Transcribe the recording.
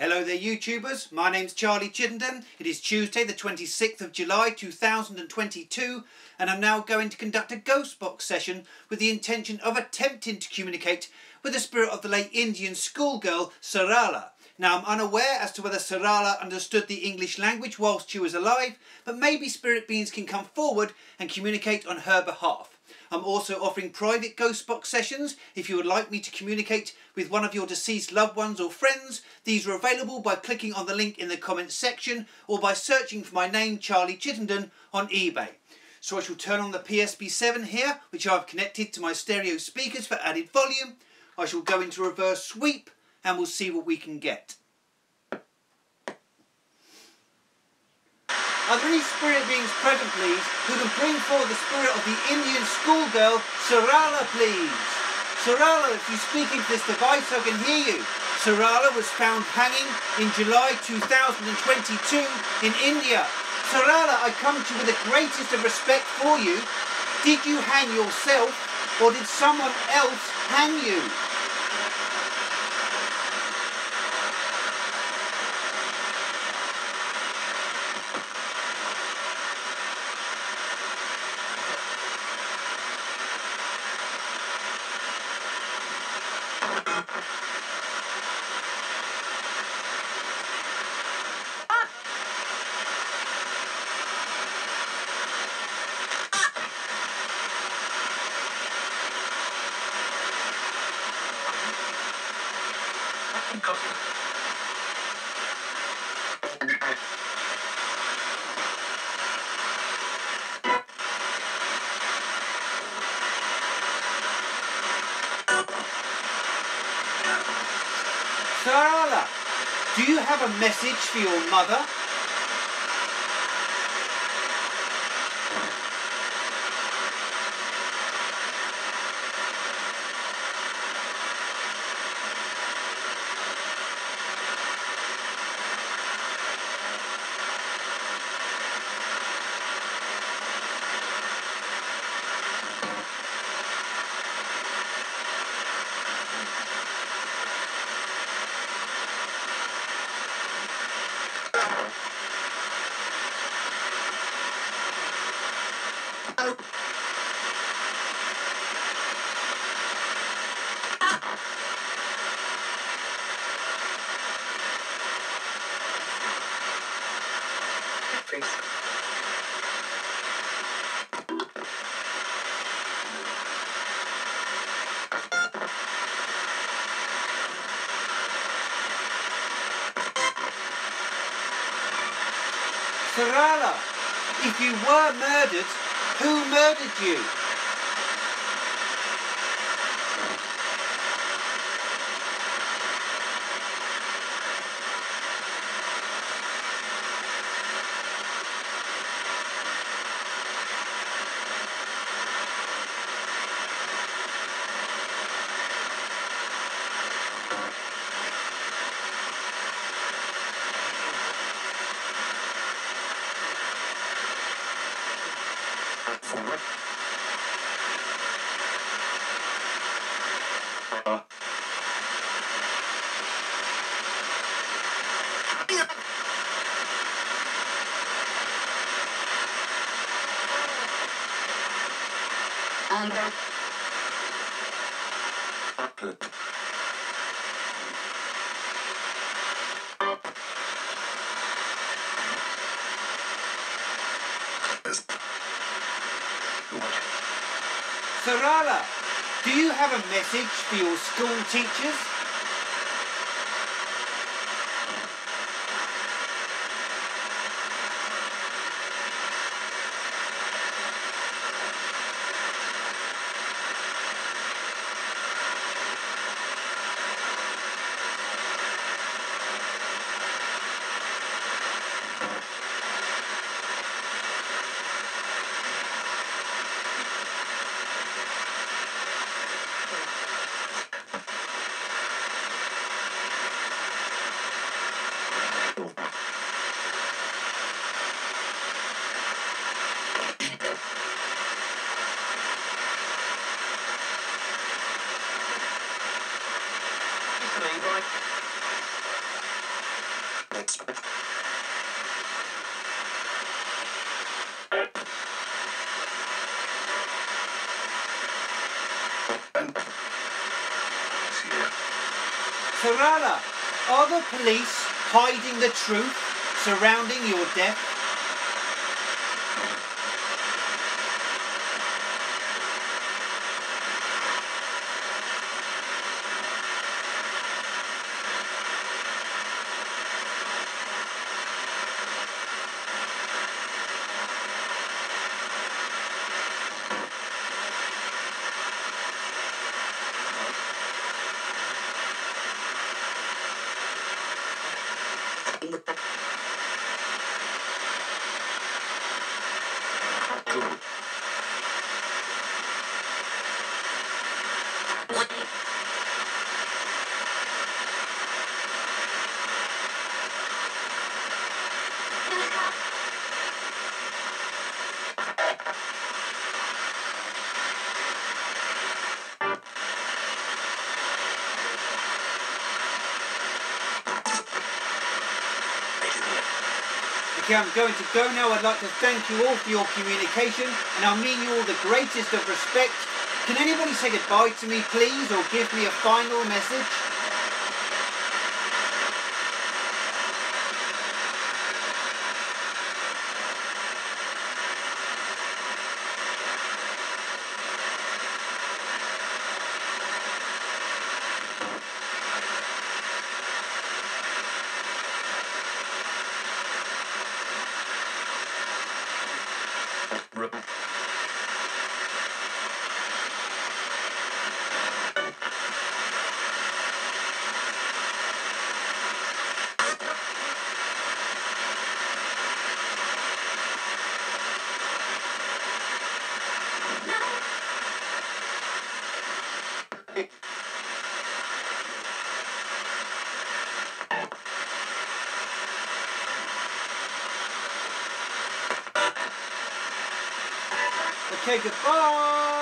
Hello there YouTubers, my name's Charlie Chittenden. It is Tuesday the 26th of July 2022 and I'm now going to conduct a ghost box session with the intention of attempting to communicate with the spirit of the late Indian schoolgirl Sarala. Now I'm unaware as to whether Sarala understood the English language whilst she was alive, but maybe spirit beings can come forward and communicate on her behalf. I'm also offering private ghost box sessions if you would like me to communicate with one of your deceased loved ones or friends. These are available by clicking on the link in the comments section or by searching for my name Charlie Chittenden on eBay. So I shall turn on the P-SB7 here, which I've connected to my stereo speakers for added volume. I shall go into reverse sweep and we'll see what we can get. Are there any spirit beings present, please, who can bring forth the spirit of the Indian schoolgirl, Sarala, please? Sarala, if you speak into this device, I can hear you. Sarala was found hanging in July 2022 in India. Sarala, I come to you with the greatest of respect for you. Did you hang yourself, or did someone else hang you? Sarala, do you have a message for your mother? Thanks. Sarala, if you were murdered, who murdered you? And Sarala, do you have a message for your school teachers? Kerala, are the police hiding the truth surrounding your death? Okay, I'm going to go now. I'd like to thank you all for your communication, and I mean you all the greatest of respect. Can anybody say goodbye to me, please, or give me a final message? Ripple. Thank Okay, goodbye.